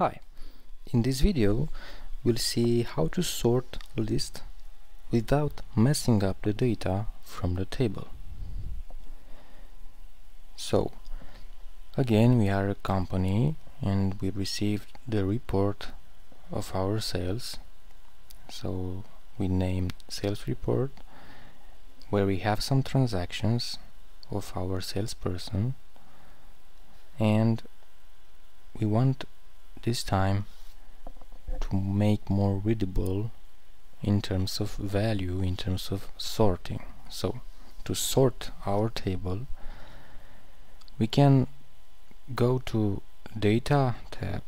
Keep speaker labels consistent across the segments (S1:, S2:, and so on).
S1: Hi, in this video we'll see how to sort list without messing up the data from the table. So, again we are a company and we received the report of our sales. So we named sales report where we have some transactions of our salesperson and we want this time to make more readable in terms of value in terms of sorting. So to sort our table we can go to data tab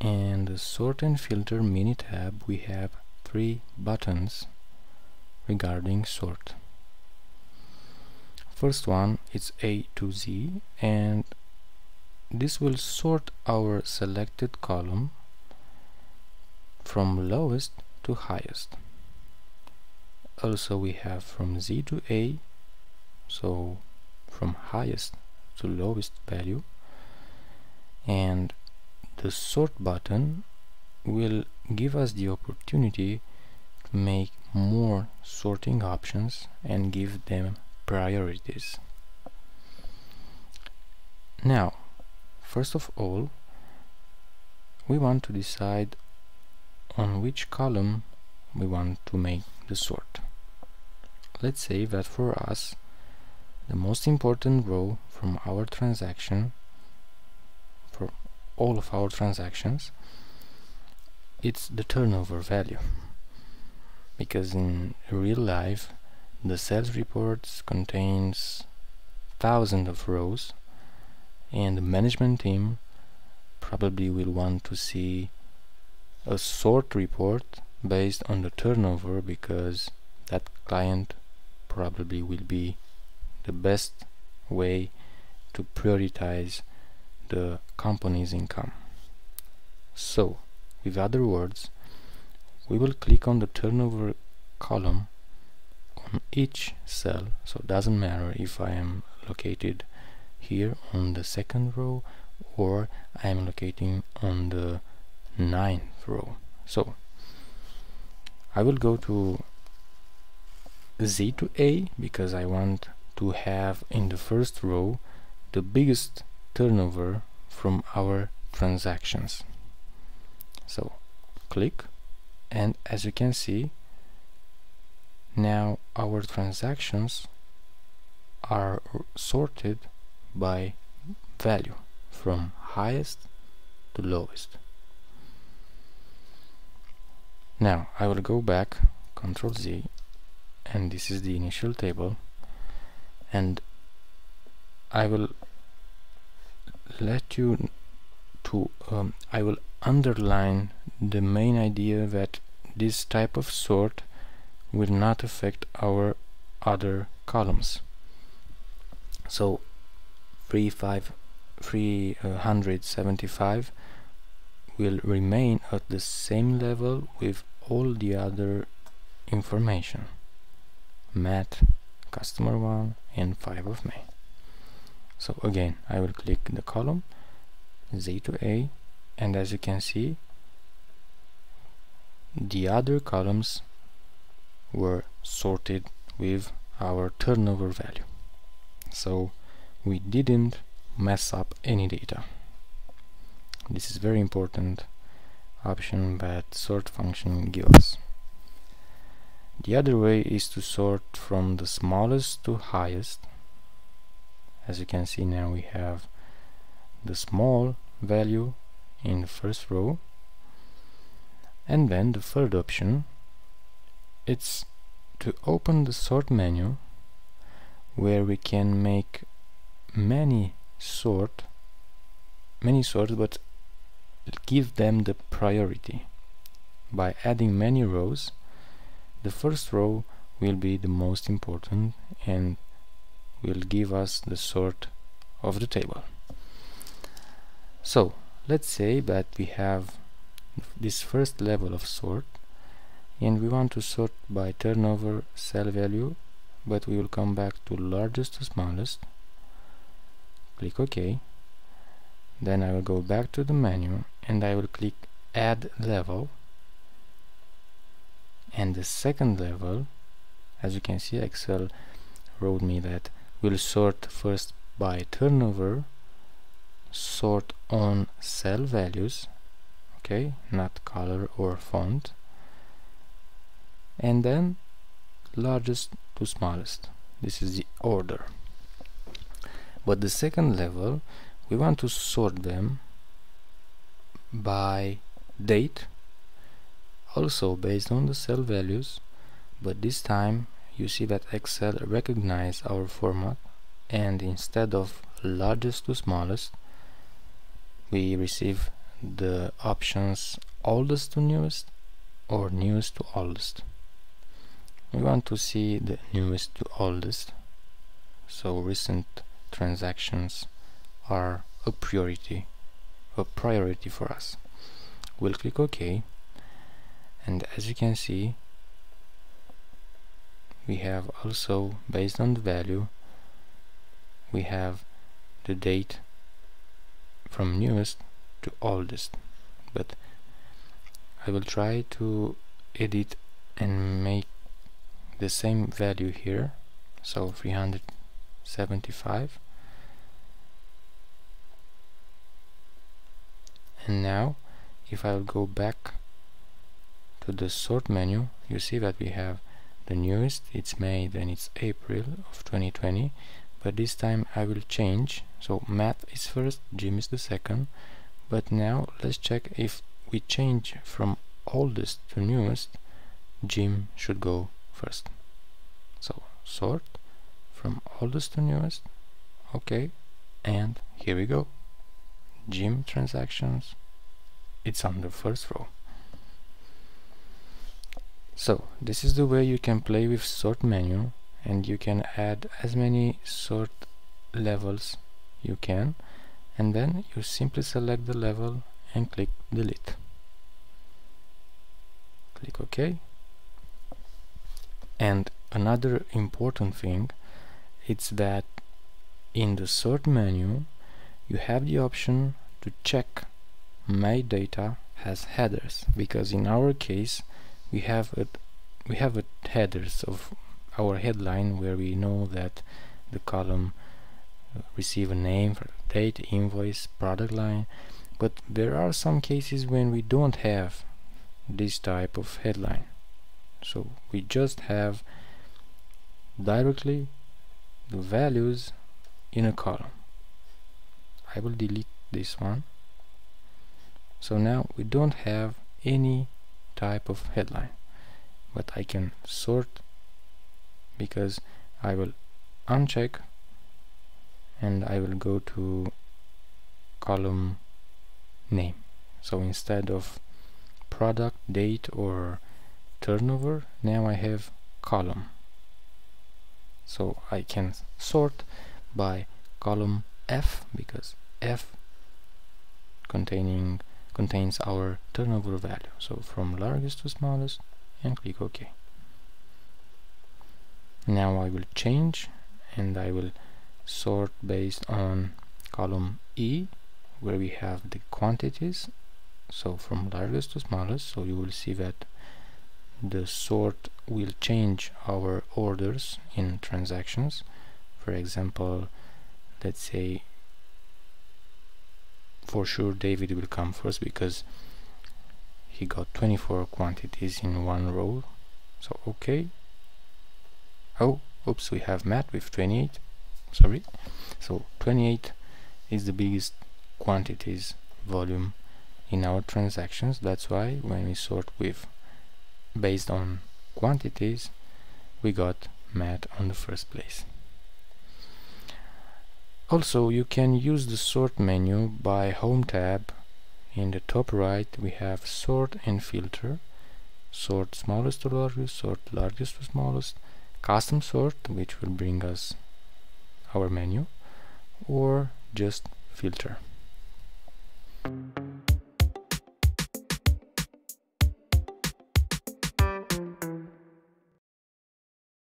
S1: and the sort and filter mini tab. We have three buttons regarding sort. First one is A to Z and this will sort our selected column from lowest to highest. Also we have from Z to A so from highest to lowest value. And the sort button will give us the opportunity to make more sorting options and give them priorities now First of all, we want to decide on which column we want to make the sort. Let's say that for us the most important row from our transaction for all of our transactions it's the turnover value because in real life the sales reports contains thousands of rows and the management team probably will want to see a sort report based on the turnover because that client probably will be the best way to prioritize the company's income. So, with other words, we will click on the turnover column on each cell, so it doesn't matter if I am located here on the second row or I am locating on the ninth row. So I will go to Z to A because I want to have in the first row the biggest turnover from our transactions. So click and as you can see now our transactions are sorted by value from highest to lowest. Now I will go back Control Z and this is the initial table and I will let you to um, I will underline the main idea that this type of sort will not affect our other columns so 375 uh, will remain at the same level with all the other information. Matt customer 1 and 5 of May. So again I will click the column Z to A and as you can see the other columns were sorted with our turnover value. So we didn't mess up any data. This is very important option that sort function gives the other way is to sort from the smallest to highest. As you can see now we have the small value in the first row and then the third option it's to open the sort menu where we can make many sort many sorts but give them the priority. By adding many rows the first row will be the most important and will give us the sort of the table. So let's say that we have this first level of sort and we want to sort by turnover cell value but we will come back to largest to smallest click OK. Then I will go back to the menu and I will click add level. And the second level as you can see Excel wrote me that we'll sort first by turnover sort on cell values okay not color or font and then largest to smallest. This is the order but the second level we want to sort them by date also based on the cell values but this time you see that Excel recognize our format and instead of largest to smallest we receive the options oldest to newest or newest to oldest. We want to see the newest to oldest. So recent transactions are a priority a priority for us. We'll click OK. And as you can see we have also based on the value we have the date from newest to oldest. But I will try to edit and make the same value here. So 375 and now if I'll go back to the sort menu you see that we have the newest it's May and it's April of 2020 but this time I will change. So Matt is first Jim is the second but now let's check if we change from oldest to newest Jim should go first. So sort from oldest to newest. Okay and here we go. Jim transactions. It's on the first row. So this is the way you can play with sort menu and you can add as many sort levels you can and then you simply select the level and click delete. Click OK. And another important thing it's that in the sort menu you have the option to check my data has headers. Because in our case we have a we have a headers of our headline where we know that the column uh, receive a name for date invoice product line. But there are some cases when we don't have this type of headline. So we just have directly the values in a column. I will delete this one. So now we don't have any type of headline but I can sort because I will uncheck and I will go to column name. So instead of product date or turnover now I have column so I can sort by column F because F containing contains our turnover value. So from largest to smallest and click OK. Now I will change and I will sort based on column E where we have the quantities. So from largest to smallest so you will see that the sort will change our orders in transactions. For example let's say for sure David will come first because he got 24 quantities in one row. So okay. Oh oops we have Matt with 28 sorry. So 28 is the biggest quantities volume in our transactions. That's why when we sort with based on quantities we got Matt on the first place. Also you can use the sort menu by home tab. In the top right we have sort and filter. Sort smallest to largest sort largest to smallest. Custom sort which will bring us our menu or just filter